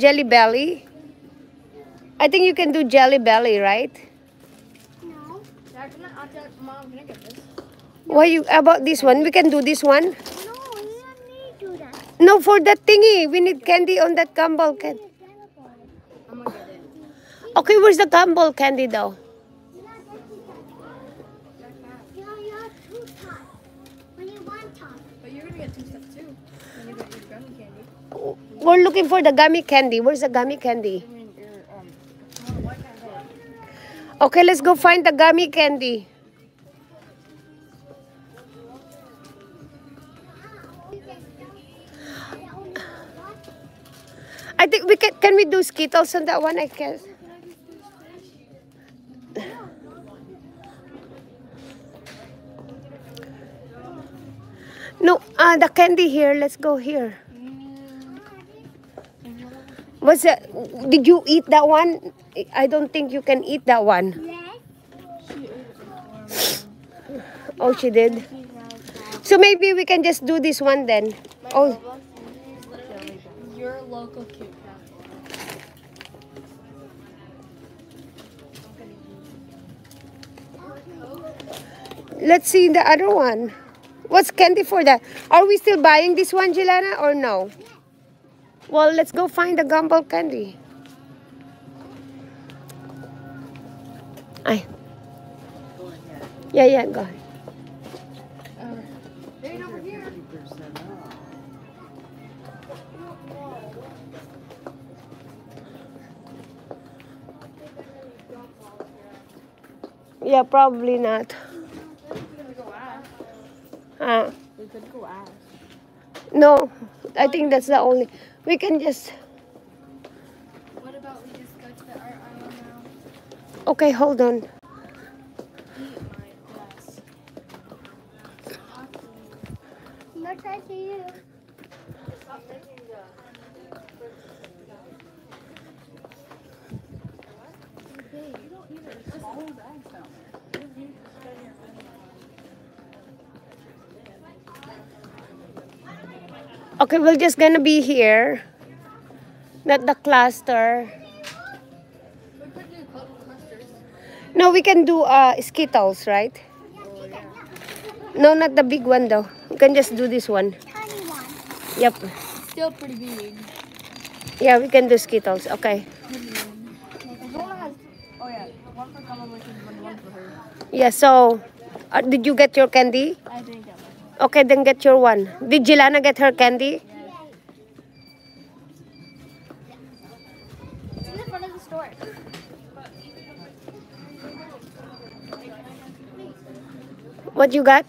Jelly Belly? I think you can do Jelly Belly, right? No. Why you about this one? We can do this one. No, you don't need to do that. No, for that thingy. We need candy on that gumball candy. Okay, where's the gumball candy though? We're looking for the gummy candy. Where's the gummy candy? Okay, let's go find the gummy candy. I think we can. Can we do Skittles on that one? I guess. No, uh, the candy here. Let's go here. What's that? Did you eat that one? I don't think you can eat that one. Yes. Oh, she did. So maybe we can just do this one then. Oh, Your local cute let's see the other one. What's candy for that? Are we still buying this one, Jilana, or no? Well, let's go find the gumball candy. Ay. Yeah, yeah, go ahead. Hey, over here. Yeah, probably not. We could go ask. Uh, We could go ask. no, I think that's the only. We can just. What about we just go to the art aisle now? Okay, hold on. Eat my. Look at you. Stop. You don't need a small bags down there. You need to spend your money. Okay, we're just gonna be here. Not the cluster. We could do cl- clusters. No, we can do uh, Skittles, right? Oh, yeah. No, not the big one though. We can just do this one. Tiny one. Yep. Still pretty big. Yeah, we can do Skittles. Okay. Zola has. Oh, yeah. One for competition, one, one for her. Yeah, so uh, did you get your candy? I didn't get one. Okay, then get your one. Did Jilana get her candy? What you got?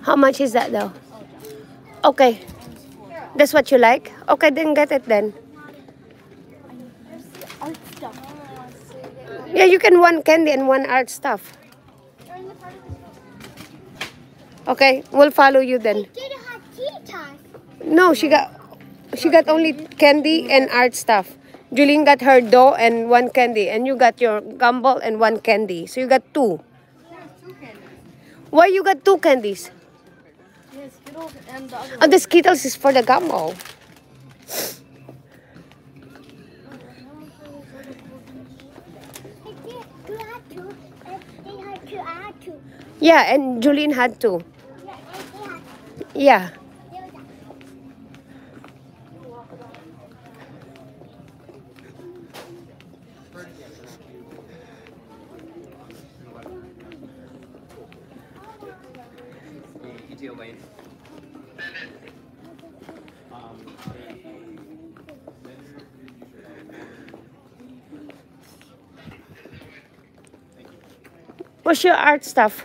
How much is that though? Okay. That's what you like? Okay, then get it then. Yeah, you can one candy and one art stuff. Okay, we'll follow you then. Did have cheetahs. No, she got she got only candy and art stuff. Julene got her dough and one candy, and you got your gumball and one candy. So you got two. Why you got two candies? Yeah, Skittles and the other Oh, the Skittles is for the gumball. They did. You had to. They had to add to. Yeah, and Julian had two. Yeah, What's your art stuff?